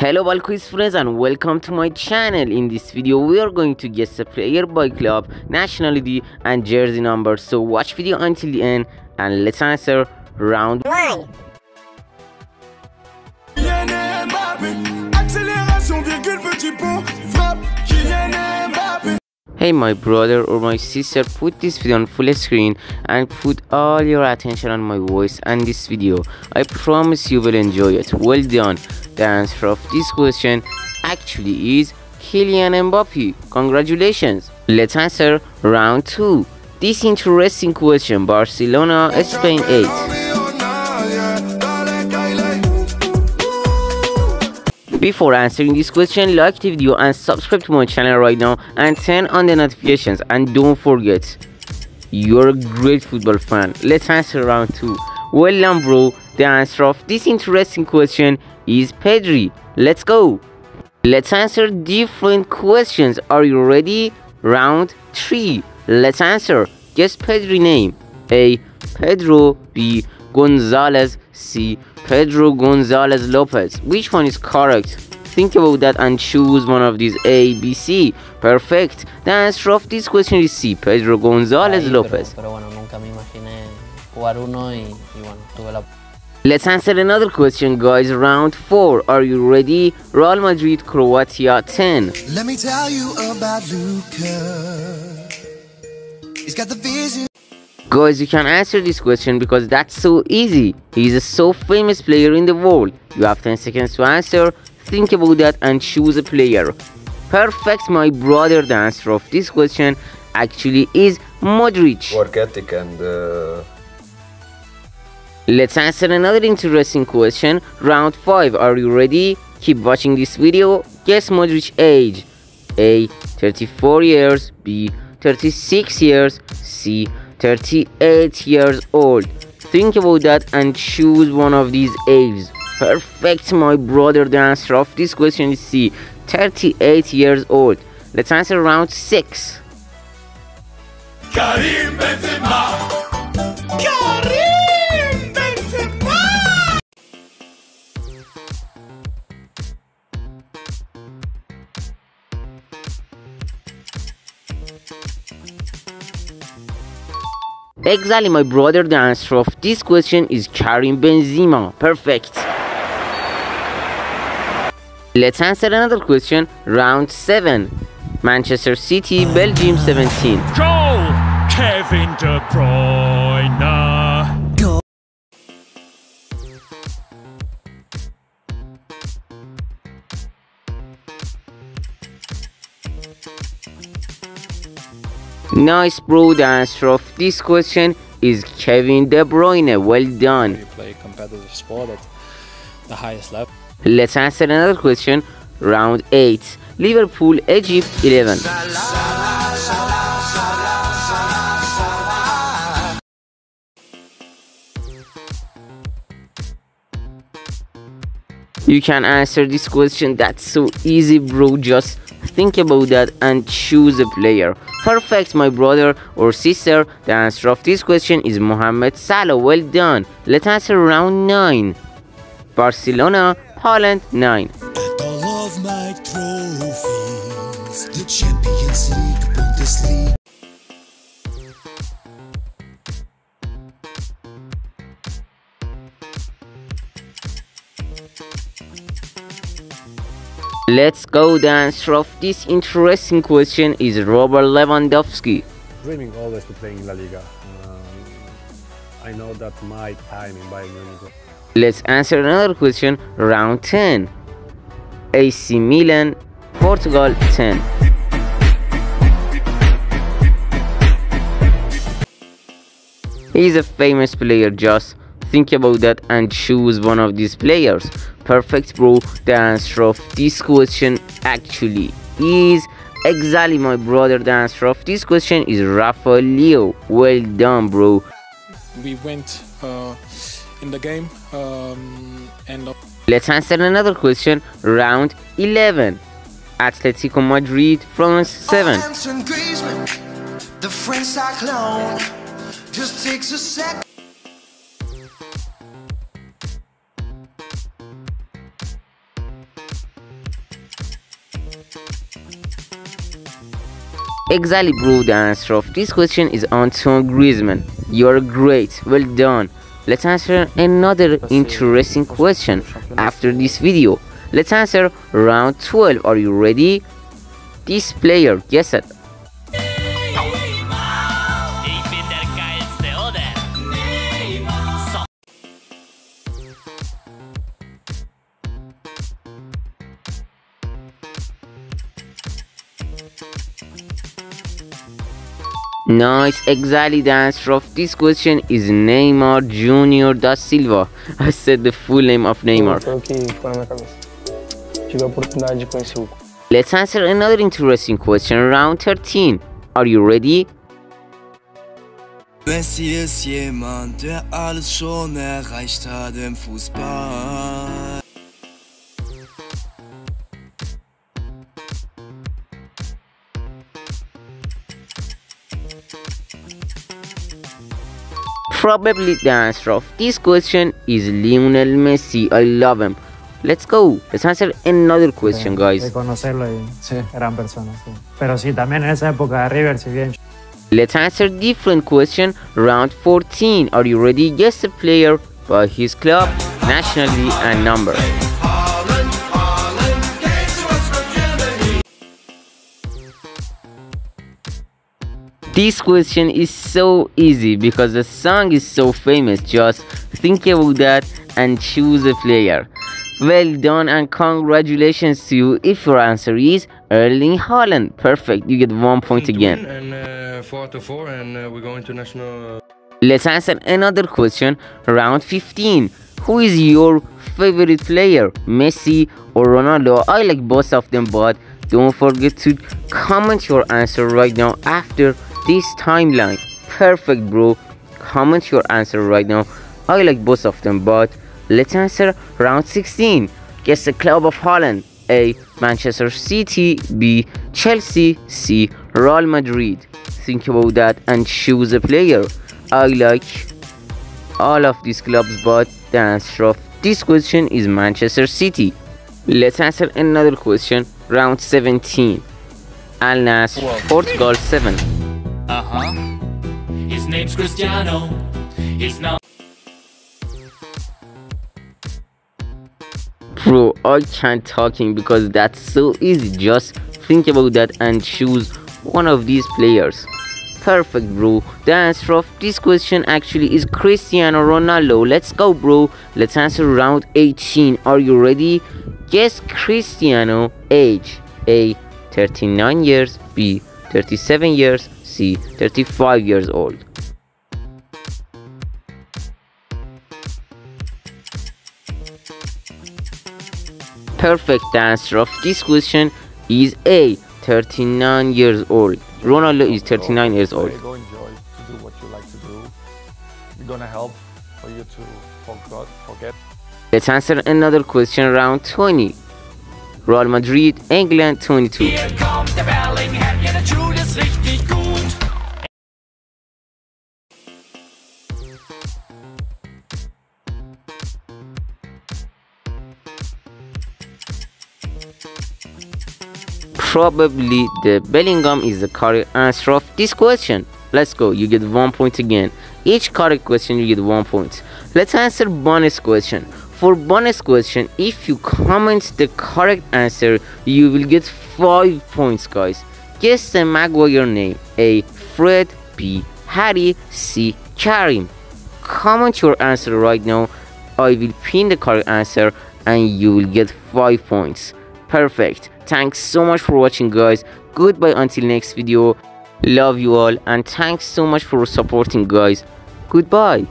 Hello ball quiz friends and welcome to my channel. In this video we are going to guess a player by club, nationality and jersey number. So watch video until the end and let's answer round 1. Hey my brother or my sister put this video on full screen and put all your attention on my voice and this video. I promise you will enjoy it. Well done. The answer of this question actually is Kylian Mbappe. Congratulations. Let's answer round 2. This interesting question Barcelona, Spain 8. Before answering this question, like the video and subscribe to my channel right now and turn on the notifications and don't forget, you're a great football fan. Let's answer round 2. Well done bro, the answer of this interesting question is Pedri. Let's go. Let's answer different questions. Are you ready? Round 3. Let's answer. Guess Pedri name. A. Pedro B. Gonzalez C. Pedro Gonzalez Lopez. Which one is correct? Think about that and choose one of these A, B, C. Perfect. The answer of this question is C. Pedro Gonzalez ahí, Lopez. Pero, pero bueno, nunca me imaginé jugar uno y, y bueno, tuve la Let's answer another question, guys. Round 4. Are you ready? Real Madrid, Croatia 10. Let me tell you about Luka. He's got the vision. Guys, you can answer this question because that's so easy. He is a so famous player in the world. You have 10 seconds to answer. Think about that and choose a player. Perfect, my brother. The answer of this question actually is Modric. work ethic and uh, Let's answer another interesting question. Round 5. Are you ready? Keep watching this video. Guess Modric age. A. 34 years. B. 36 years. C. 38 years old. Think about that and choose one of these ages. Perfect, my brother. The answer of this question is C. 38 years old. Let's answer round 6. Exactly, my brother. The answer of this question is Karim Benzema. Perfect. Let's answer another question. Round 7. Manchester City, Belgium 17. Goal! Kevin De Bruyne. Nice, bro. The answer of this question is Kevin De Bruyne. Well done. you play competitive sport at the highest level. Let's answer another question. Round 8. Liverpool, Egypt 11. You can answer this question. That's so easy, bro. Just think about that and choose a player. Perfect, my brother or sister. The answer of this question is Mohamed Salah. Well done. Let's answer round 9. Barcelona, Poland 9. Let's go. The answer of this interesting question is Robert Lewandowski. dreaming always to play in La Liga. Um, I know that my time in Bayern Munich. Let's answer another question. Round 10. AC Milan, Portugal 10. He's a famous player, just think about that and choose one of these players. Perfect, bro. The answer of this question actually is exactly my brother. The answer of this question is Rafael Leo. Well done, bro. We went uh, in the game um, and Let's answer another question. Round 11. Atletico Madrid, France 7. Antoine Griezmann, the French just takes a sec. Exactly, bro. The answer of this question is Antoine Griezmann. You're great. Well done. Let's answer another interesting question after this video. Let's answer round 12. Are you ready? This player, guess Nice, exactly the answer of this question is Neymar Junior da Silva. I said the full name of Neymar. Foi o que ficou na minha cabeça. Tive a oportunidade de conhecer o Let's answer another interesting question, round 13. Are you ready? Messi ist jemand, der alles schon erreicht hat im Fußball. Probably the answer of this question is Lionel Messi. I love him. Let's go. Let's answer another question, de guys. conocerlo y Sí. gran persona. sí. Pero sí, también en esa época de River, si bien Let's answer different question, round 14. Are you ready? Guess the player by his club, nationality, and number. This question is so easy because the song is so famous. Just think about that and choose a player. Well done and congratulations to you if your answer is Erling Haaland. Perfect, you get one point again. And uh, four to four, and uh, we're going to national. Let's answer another question. Round 15. Who is your favorite player? Messi or Ronaldo? I like both of them, but don't forget to comment your answer right now after this timeline. Perfect, bro. Comment your answer right now. I like both of them, but let's answer round 16. Guess the club of Haaland. A. Manchester City. B. Chelsea. C. Real Madrid. Think about that and choose a player. I like all of these clubs, but the answer of this question is Manchester City. Let's answer another question. Round 17. Al Nassr, Portugal 7. Uh huh. His name's Cristiano. He's now. Bro, I can't talking because that's so easy. Just think about that and choose one of these players. Perfect, bro. The answer of this question actually is Cristiano Ronaldo. Let's go, bro. Let's answer round 18. Are you ready? Guess Cristiano age. A. 39 years. B. 37 years. C. 35 years old. Perfect answer of this question is A. 39 years old. Ronaldo is 39 years old. Go enjoy to do what you like to do. We're gonna help for you to forgot, forget. Let's answer another question round 20. Real Madrid, England 22. Probably the Bellingham is the correct answer of this question. Let's go, you get one point again. Each correct question you get one point. Let's answer bonus question. For bonus question, if you comment the correct answer, you will get 5 points guys. Guess the Maguire name. A. Fred B. Harry C. Karim. Comment your answer right now. I will pin the correct answer and you will get 5 points. Perfect. Thanks so much for watching guys. Goodbye until next video. Love you all and thanks so much for supporting guys. Goodbye.